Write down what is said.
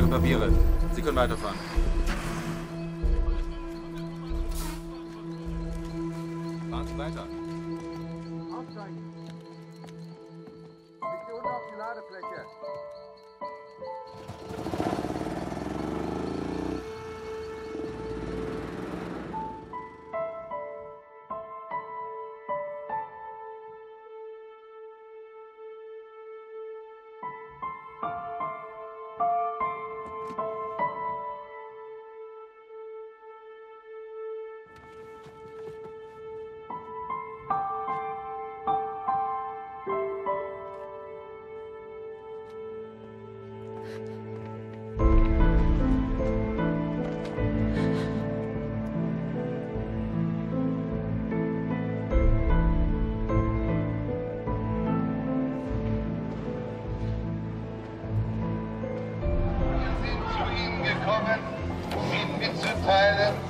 Ihre Papiere. Sie können weiterfahren. Fahren Sie weiter. Aufsteigen. Hunde auf die Ladefläche. Thailand.